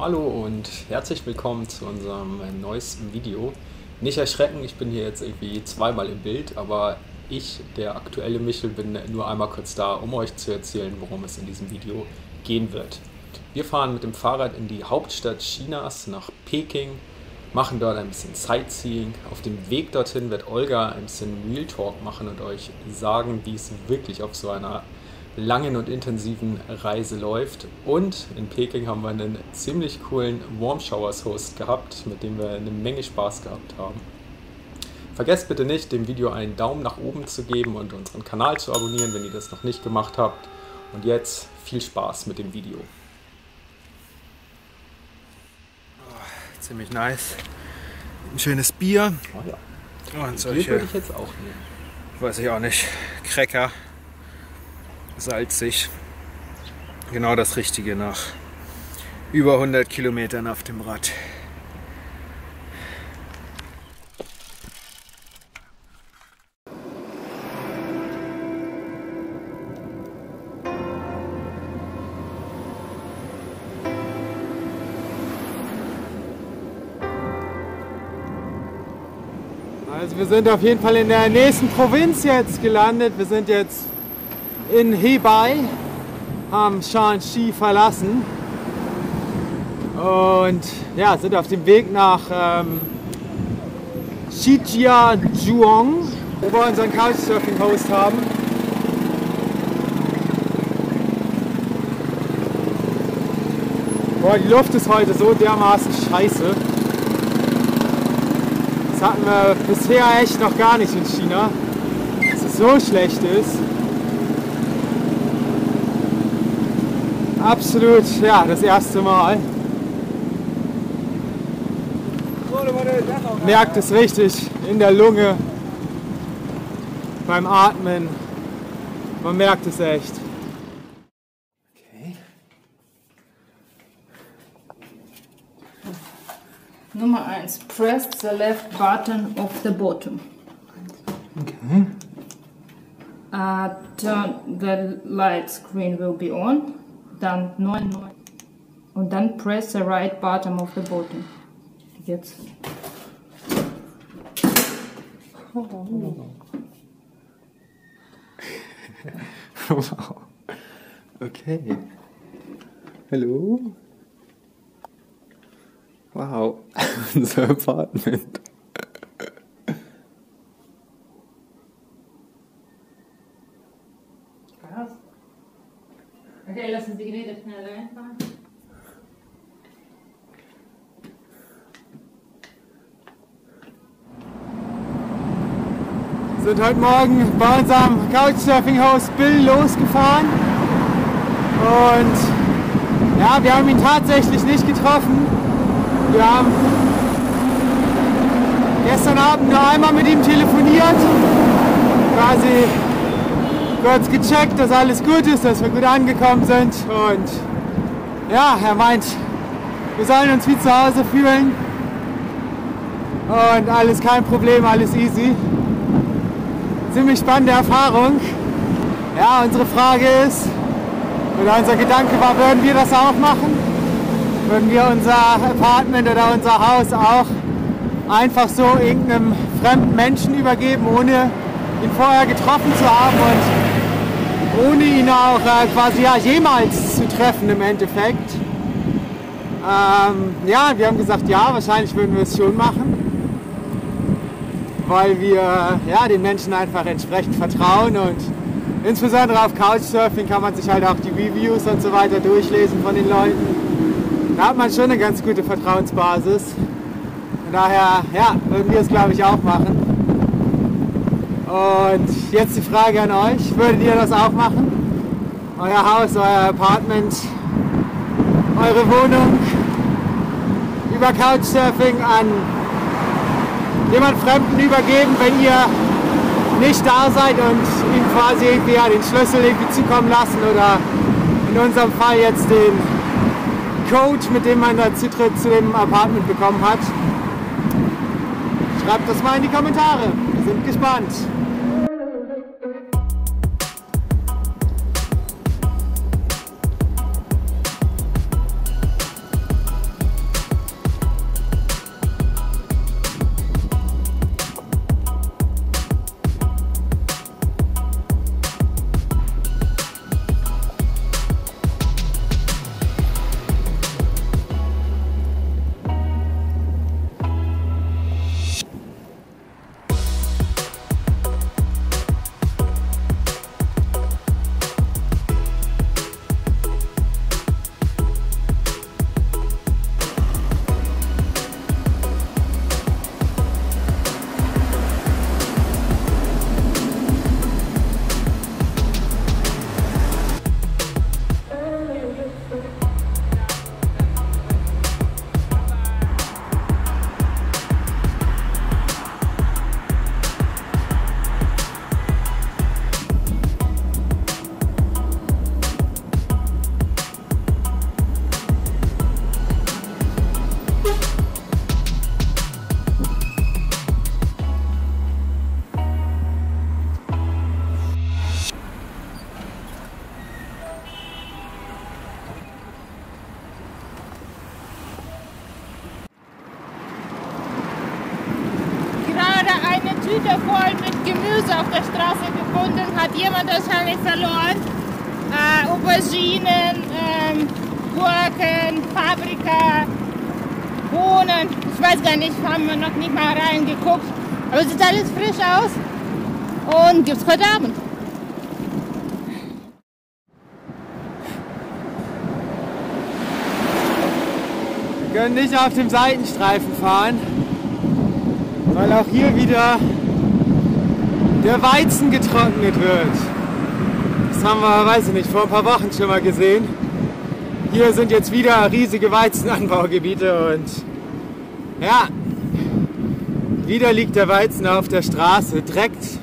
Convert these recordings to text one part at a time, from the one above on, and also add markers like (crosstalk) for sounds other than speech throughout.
Hallo und herzlich willkommen zu unserem neuesten Video. Nicht erschrecken, ich bin hier jetzt irgendwie zweimal im Bild, aber ich, der aktuelle Michel, bin nur einmal kurz da, um euch zu erzählen, worum es in diesem Video gehen wird. Wir fahren mit dem Fahrrad in die Hauptstadt Chinas, nach Peking, machen dort ein bisschen Sightseeing. Auf dem Weg dorthin wird Olga ein bisschen Real Talk machen und euch sagen, wie es wirklich auf so einer langen und intensiven Reise läuft. Und in Peking haben wir einen ziemlich coolen Warm Showers Host gehabt, mit dem wir eine Menge Spaß gehabt haben. Vergesst bitte nicht, dem Video einen Daumen nach oben zu geben und unseren Kanal zu abonnieren, wenn ihr das noch nicht gemacht habt. Und jetzt viel Spaß mit dem Video. Oh, ziemlich nice. Ein schönes Bier. Oh ja. Und Bier solche, würde ich jetzt auch nehmen. weiß ich auch nicht, Cracker. Salzig. Genau das Richtige nach über 100 Kilometern auf dem Rad. Also wir sind auf jeden Fall in der nächsten Provinz jetzt gelandet. Wir sind jetzt in Hebei, haben Shanxi verlassen und ja, sind auf dem Weg nach ähm, Shijiazhuang, wo wir unseren Couchsurfing-Host haben. Boah, die Luft ist heute so dermaßen scheiße. Das hatten wir bisher echt noch gar nicht in China, dass es so schlecht ist. Absolut, ja, das erste Mal. Merkt es richtig in der Lunge, beim Atmen. Man merkt es echt. Okay. Nummer 1. Press the left button of the bottom. Okay. Uh, turn the light screen will be on. Dann 9, 9. Und dann press the right bottom of the bottom. Jetzt. wow. (laughs) Okay. Hallo? Wow. (laughs) Unser Apartment. Krass. Okay, lassen Reinfahren. sind heute Morgen bei unserem Couchsurfing-Host Bill losgefahren. Und ja, wir haben ihn tatsächlich nicht getroffen. Wir haben gestern Abend nur einmal mit ihm telefoniert. Quasi kurz gecheckt, dass alles gut ist, dass wir gut angekommen sind. Und ja, er meint, wir sollen uns wie zu Hause fühlen. Und alles kein Problem, alles easy ziemlich spannende Erfahrung. Ja, unsere Frage ist, oder unser Gedanke war, würden wir das auch machen? Würden wir unser Apartment oder unser Haus auch einfach so irgendeinem fremden Menschen übergeben, ohne ihn vorher getroffen zu haben und ohne ihn auch äh, quasi ja, jemals zu treffen im Endeffekt? Ähm, ja, wir haben gesagt, ja, wahrscheinlich würden wir es schon machen weil wir ja, den Menschen einfach entsprechend vertrauen und insbesondere auf Couchsurfing kann man sich halt auch die Reviews und so weiter durchlesen von den Leuten. Da hat man schon eine ganz gute Vertrauensbasis. Von daher, ja, würden wir es glaube ich auch machen. Und jetzt die Frage an euch, würdet ihr das auch machen? Euer Haus, euer Apartment, eure Wohnung über Couchsurfing an jemand Fremden übergeben, wenn ihr nicht da seid und ihm quasi irgendwie ja, den Schlüssel irgendwie zukommen lassen oder in unserem Fall jetzt den Code, mit dem man da Zutritt zu dem Apartment bekommen hat. Schreibt das mal in die Kommentare. Wir sind gespannt. Auf der Straße gefunden, hat jemand wahrscheinlich verloren. Äh, Auberginen, ähm, Gurken, Paprika, Bohnen. Ich weiß gar nicht, haben wir noch nicht mal reingeguckt. Aber sieht alles frisch aus und gibt's heute Abend. Wir können nicht auf dem Seitenstreifen fahren, weil auch hier wieder der Weizen getrocknet wird. Das haben wir, weiß ich nicht, vor ein paar Wochen schon mal gesehen. Hier sind jetzt wieder riesige Weizenanbaugebiete und ja, wieder liegt der Weizen auf der Straße, direkt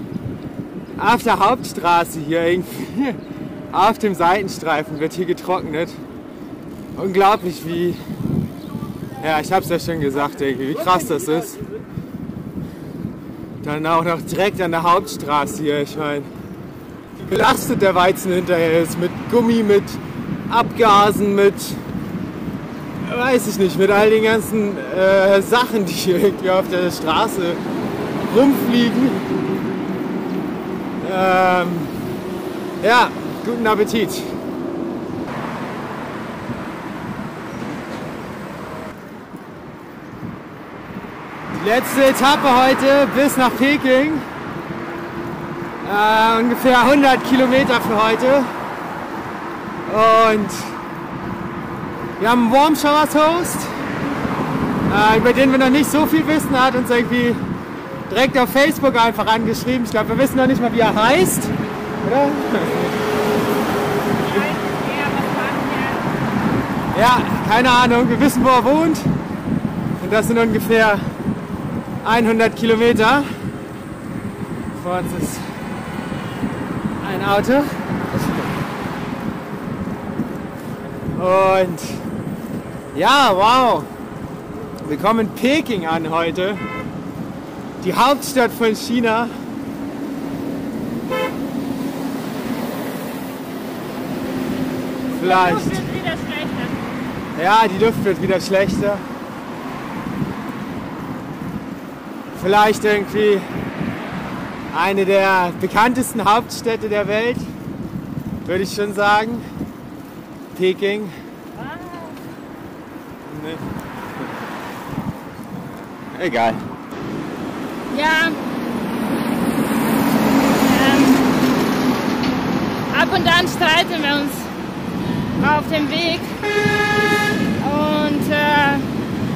auf der Hauptstraße hier irgendwie. (laughs) Auf dem Seitenstreifen wird hier getrocknet. Unglaublich, wie. Ja, ich hab's ja schon gesagt, irgendwie, wie krass das ist. Dann auch noch direkt an der Hauptstraße hier. Ich meine, wie belastet der Weizen hinterher ist. Mit Gummi, mit Abgasen, mit. Weiß ich nicht, mit all den ganzen äh, Sachen, die hier irgendwie auf der Straße rumfliegen. Ähm, ja, guten Appetit. Die letzte Etappe heute bis nach Peking. Äh, ungefähr 100 Kilometer für heute. Und wir haben einen Warm Showers Host, äh, über den wir noch nicht so viel wissen. Er hat uns irgendwie direkt auf Facebook einfach angeschrieben. Ich glaube, wir wissen noch nicht mal, wie er heißt. Oder? Ja, keine Ahnung. Wir wissen, wo er wohnt. Und das sind ungefähr 100 Kilometer. Vor uns ist ein Auto. Und ja, wow. Wir kommen in Peking an heute. Die Hauptstadt von China. Vielleicht. Die Luft wird wieder schlechter. Ja, die Luft wird wieder schlechter. Vielleicht irgendwie eine der bekanntesten Hauptstädte der Welt, würde ich schon sagen. Peking. Nee. Egal. Ja. Ähm, ab und an streiten wir uns auf dem Weg.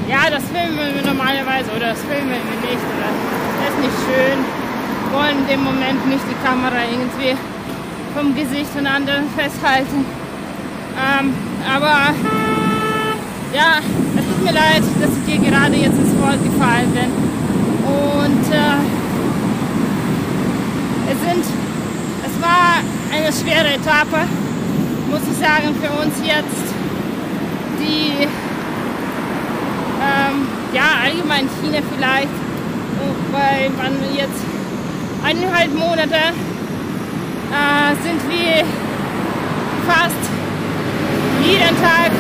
Ja, das filmen wir normalerweise oder das filmen wir nicht. Oder das ist nicht schön. Wir wollen in dem Moment nicht die Kamera irgendwie vom Gesicht von anderen festhalten. Ähm, aber ja, es tut mir leid, dass ich dir gerade jetzt ins Wort gefallen bin. Und äh, es sind, es war eine schwere Etappe, muss ich sagen, für uns jetzt, die ähm, ja allgemein China vielleicht, weil man jetzt eineinhalb Monate äh, sind wir fast jeden Tag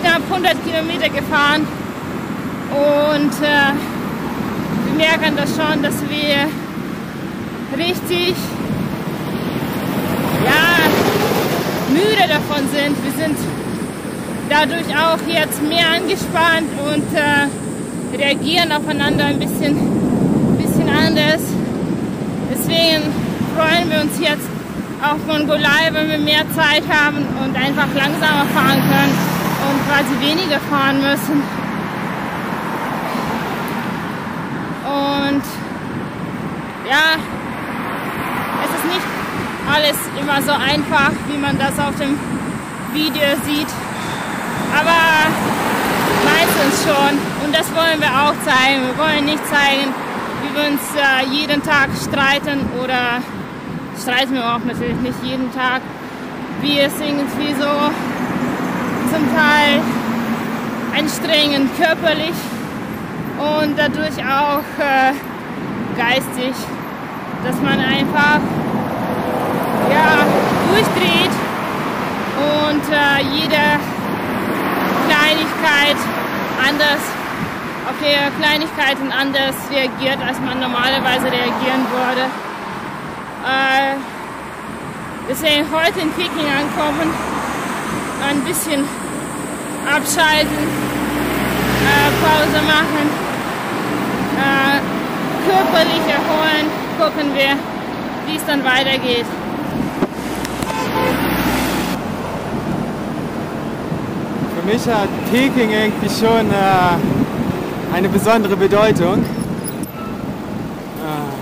knapp 100 Kilometer gefahren und äh, wir merken das schon, dass wir richtig ja, müde davon sind. Wir sind dadurch auch jetzt mehr angespannt und äh, reagieren aufeinander ein bisschen, bisschen anders. Deswegen freuen wir uns jetzt auf Mongolei, wenn wir mehr Zeit haben und einfach langsamer fahren können und quasi weniger fahren müssen. Und ja, es ist nicht alles immer so einfach, wie man das auf dem Video sieht. Aber meistens schon. Und das wollen wir auch zeigen. Wir wollen nicht zeigen, wie wir uns äh, jeden Tag streiten oder streiten wir auch natürlich nicht jeden Tag, wie es irgendwie so zum Teil anstrengend körperlich und dadurch auch äh, geistig, dass man einfach ja, durchdreht und äh, jede Kleinigkeit anders auf die Kleinigkeiten anders reagiert, als man normalerweise reagieren würde. Äh, deswegen heute in Peking ankommen, ein bisschen abschalten, äh, Pause machen, äh, körperlich erholen, gucken wir, wie es dann weitergeht. Mich hat Peking irgendwie schon äh, eine besondere Bedeutung. Äh,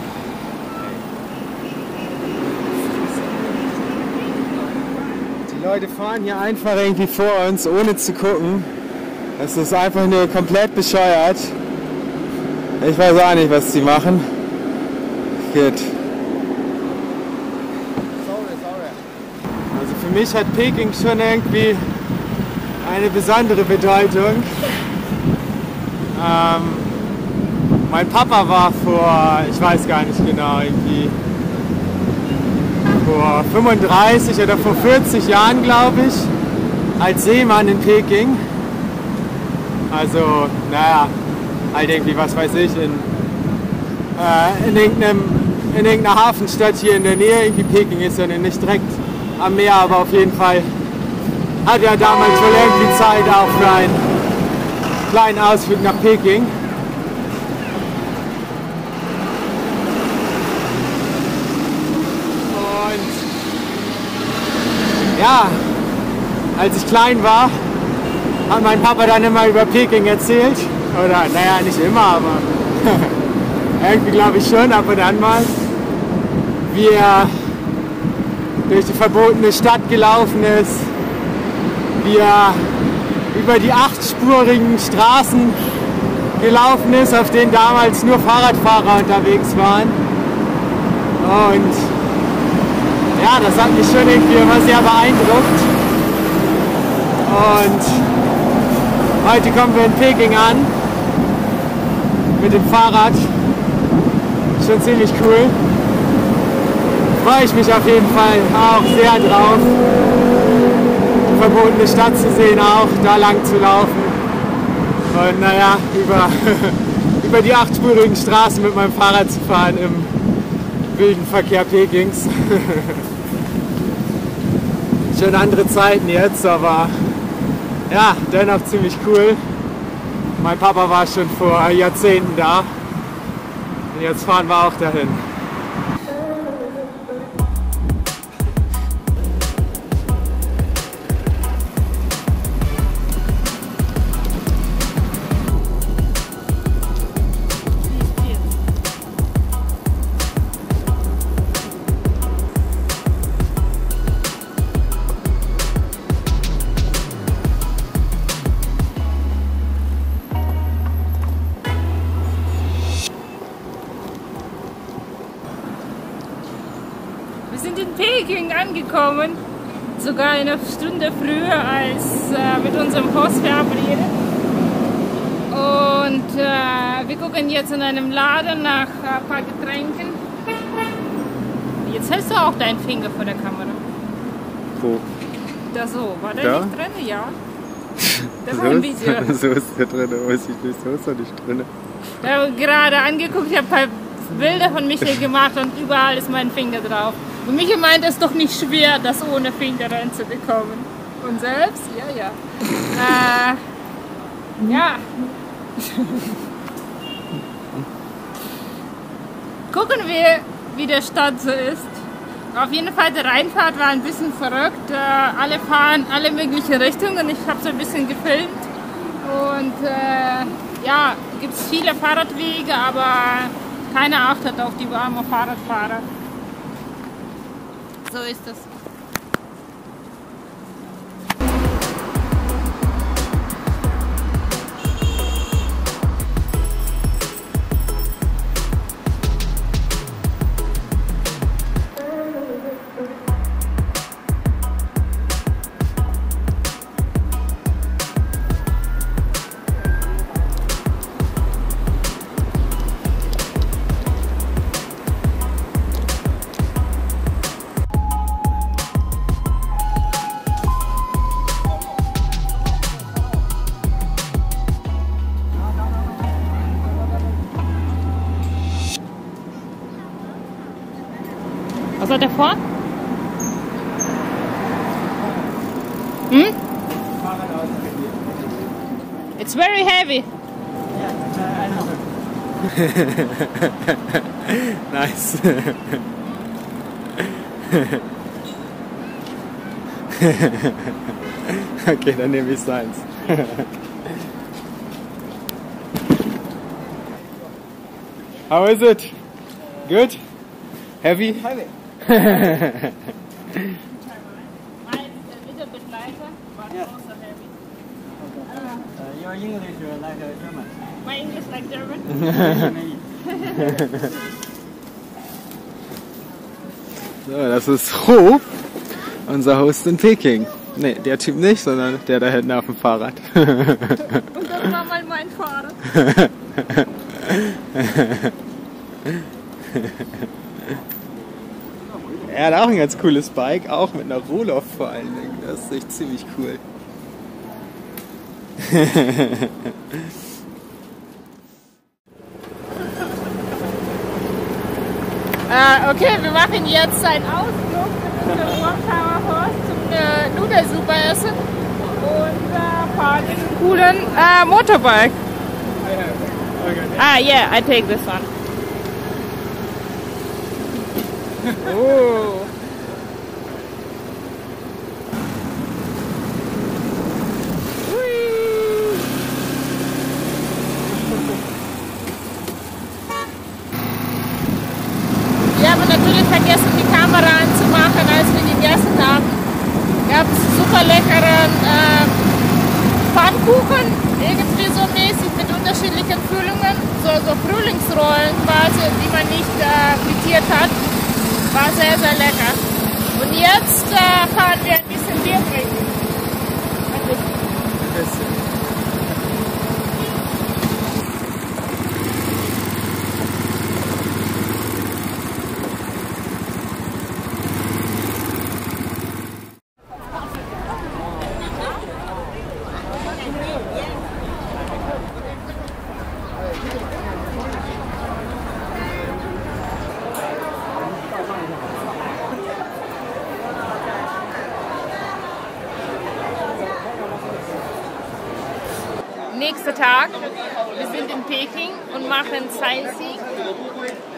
Die Leute fahren hier einfach irgendwie vor uns, ohne zu gucken. Das ist einfach nur komplett bescheuert. Ich weiß auch nicht, was sie machen. Gut. Also für mich hat Peking schon irgendwie eine besondere Bedeutung. Ähm, mein Papa war vor, ich weiß gar nicht genau, irgendwie vor 35 oder vor 40 Jahren, glaube ich, als Seemann in Peking. Also, naja, halt irgendwie, was weiß ich, in, äh, in, irgendeinem, in irgendeiner Hafenstadt hier in der Nähe. Irgendwie Peking ist ja nicht direkt am Meer, aber auf jeden Fall hat er damals wohl irgendwie Zeit auch für einen kleinen Ausflug nach Peking. Und ja, als ich klein war, hat mein Papa dann immer über Peking erzählt. Oder naja, nicht immer, aber (laughs) irgendwie glaube ich schon, ab und an mal. Wie er durch die verbotene Stadt gelaufen ist, wie er über die achtspurigen Straßen gelaufen ist, auf denen damals nur Fahrradfahrer unterwegs waren. Und ja, das hat mich schon irgendwie immer sehr beeindruckt. Und heute kommen wir in Peking an mit dem Fahrrad. Schon ziemlich cool. Freue ich mich auf jeden Fall auch sehr drauf verbotene Stadt zu sehen, auch da lang zu laufen. Und naja, über, (laughs) über die achtspurigen Straßen mit meinem Fahrrad zu fahren im wilden Verkehr Pekings. (laughs) Schon andere Zeiten jetzt, aber ja, dennoch ziemlich cool. Mein Papa war schon vor Jahrzehnten da und jetzt fahren wir auch dahin. Sind in Peking angekommen, sogar eine Stunde früher als äh, mit unserem Host verabredet. Und äh, wir gucken jetzt in einem Laden nach ein paar Getränken. Jetzt hältst du auch deinen Finger vor der Kamera. Wo? Da so, war der Da? nicht drin? Ja. (laughs) Da So war ein ist, Video. (laughs) so ist der drin, weiß ich nicht, so ist er nicht drin. Ich habe gerade angeguckt, ich habe ein paar Bilder von Michael gemacht und überall ist mein Finger drauf. Und Michael meint, es ist doch nicht schwer, das ohne Finger reinzubekommen. Und selbst? Ja, ja. (laughs) Äh, ja. Gucken wir, wie der Stadt so ist. Auf jeden Fall, die Reinfahrt war ein bisschen verrückt. Äh, alle fahren alle möglichen Richtungen. Ich habe so ein bisschen gefilmt. Und äh, ja, gibt es viele Fahrradwege, aber keiner achtet auf die armen Fahrradfahrer. So ist es. Was hat er vor? Hm? It's very heavy. (laughs) Nice. (laughs) okay, dann nehme ich seins. How is it? Good? Heavy? Mine is but also heavy. Uh, your English uh, like uh, German. My English like German? So, das ist Ho, unser Host in Peking. Ne, der Typ nicht, sondern der da hinten auf dem Fahrrad. Und das war mal mein Fahrrad. (laughs) er hat auch ein ganz cooles Bike, auch mit einer Rohloff vor allen Dingen. Das ist echt ziemlich cool. Äh, (laughs) okay, wir machen jetzt einen Ausflug mit dem Warmtower Horse zum äh, Nudelsuppe essen und äh, fahren in einen coolen äh, Motorbike. Ah, yeah, I take this one. Oh. Hui. Wir haben natürlich vergessen, die Kamera anzumachen, als wir gegessen haben. Gab es super leckeren äh, Pfannkuchen, irgendwie so mäßig mit unterschiedlichen Füllungen, so, so Frühlingsrollen quasi, die man nicht äh, frittiert hat. War sehr, sehr lecker. Und jetzt äh, fahren wir ein bisschen Bier trinken. Nächster Tag. Wir sind in Peking und machen Sightseeing.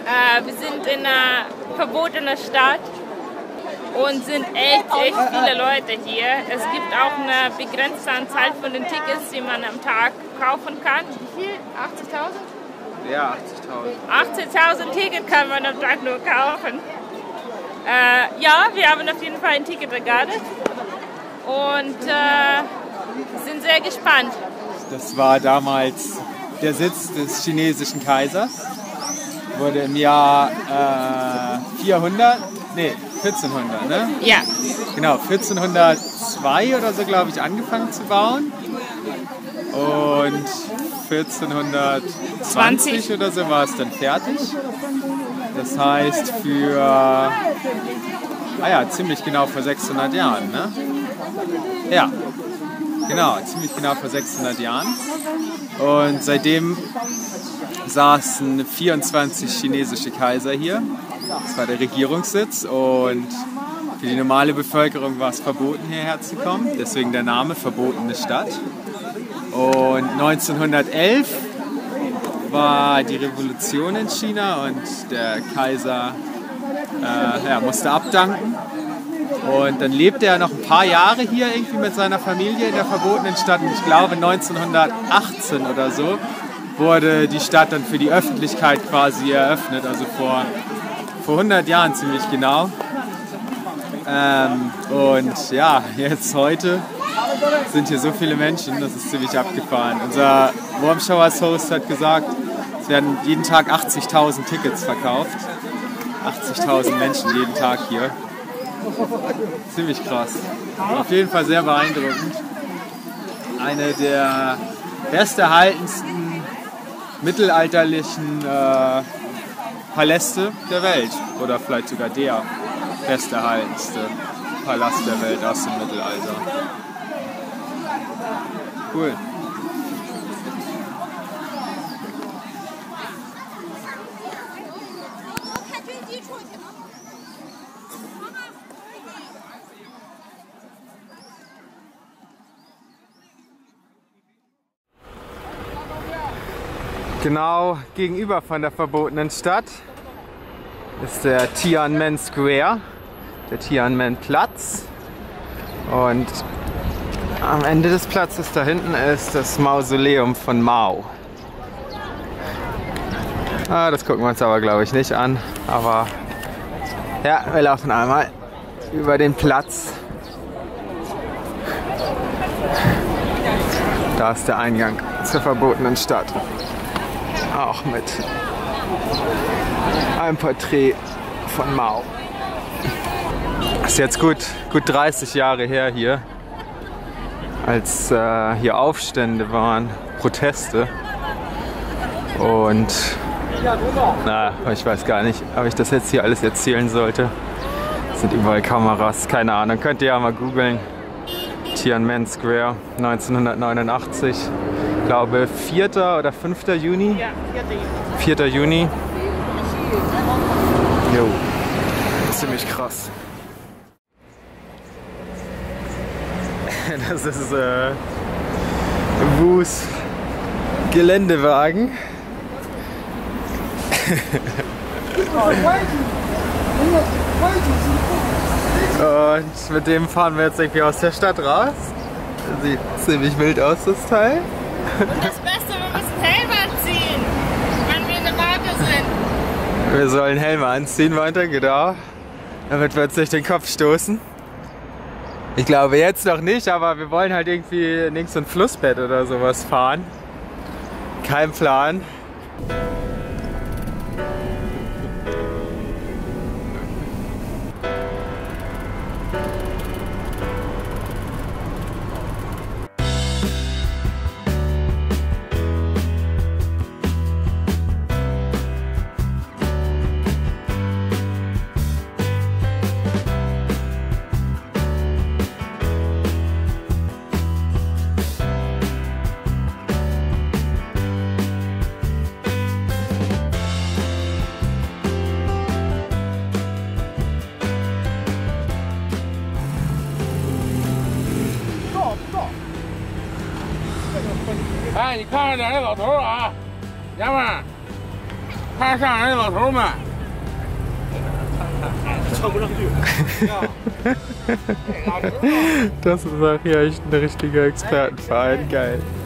Äh, wir sind in einer verbotenen Stadt und sind echt, echt viele Leute hier. Es gibt auch eine begrenzte Anzahl von den Tickets, die man am Tag kaufen kann. Wie viel? 80.000? Ja, 80.000. 18.000 Ticket kann man am Tag nur kaufen. Äh, ja, wir haben auf jeden Fall ein Ticket ergattert und äh, sind sehr gespannt. Das war damals der Sitz des chinesischen Kaisers. Wurde im Jahr äh, 400, nee, 1400, ne? Ja, Genau, 1402 oder so, glaube ich, angefangen zu bauen. Und 1420 20. oder so war es dann fertig. Das heißt für, ah ja, ziemlich genau vor 600 Jahren, ne? Ja, genau, ziemlich genau vor 600 Jahren. Und seitdem saßen 24 chinesische Kaiser hier. Das war der Regierungssitz und für die normale Bevölkerung war es verboten, hierher zu kommen. Deswegen der Name Verbotene Stadt. Und 1911 war die Revolution in China und der Kaiser äh, ja, musste abdanken. Und dann lebte er noch ein paar Jahre hier irgendwie mit seiner Familie in der verbotenen Stadt. Und ich glaube 1918 oder so wurde die Stadt dann für die Öffentlichkeit quasi eröffnet. Also vor, vor 100 Jahren ziemlich genau. Ähm, und ja, jetzt heute sind hier so viele Menschen, das ist ziemlich abgefahren. Unser Warmshowers Host hat gesagt, es werden jeden Tag 80.000 Tickets verkauft. 80.000 Menschen jeden Tag hier. Ziemlich krass. Auf jeden Fall sehr beeindruckend. Eine der besterhaltensten mittelalterlichen äh, Paläste der Welt. Oder vielleicht sogar der besterhaltenste Palast der Welt aus dem Mittelalter. Cool. Genau gegenüber von der verbotenen Stadt ist der Tiananmen Square, der Tiananmen Platz. Und am Ende des Platzes da hinten ist das Mausoleum von Mao. Ah, das gucken wir uns aber glaube ich nicht an. Aber ja, wir laufen einmal über den Platz. Da ist der Eingang zur verbotenen Stadt. Auch mit einem Porträt von Mao. Ist jetzt gut, gut 30 Jahre her hier, als äh, hier Aufstände waren, Proteste. Und na, ich weiß gar nicht, ob ich das jetzt hier alles erzählen sollte. Es sind überall Kameras, keine Ahnung. Könnt ihr ja mal googeln. Tiananmen Square 1989. Ich glaube 4. oder 5. Juni. Ja, vierte 4. Juni. Juni. Jo. Ziemlich krass. (laughs) Das ist äh, Wus Geländewagen. (laughs) Und mit dem fahren wir jetzt irgendwie aus der Stadt raus. Sieht ziemlich wild aus, das Teil. Und das Beste, wir müssen Helme anziehen, wenn wir in der Marke sind. Wir sollen Helme anziehen weiter, genau. Damit wir uns nicht den Kopf stoßen. Ich glaube jetzt noch nicht, aber wir wollen halt irgendwie links so ein Flussbett oder sowas fahren. Kein Plan. Das (laughs) ist auch hier echt ein richtiger Expertenverein. Geil. 那那个，这东西冒黑烟呀。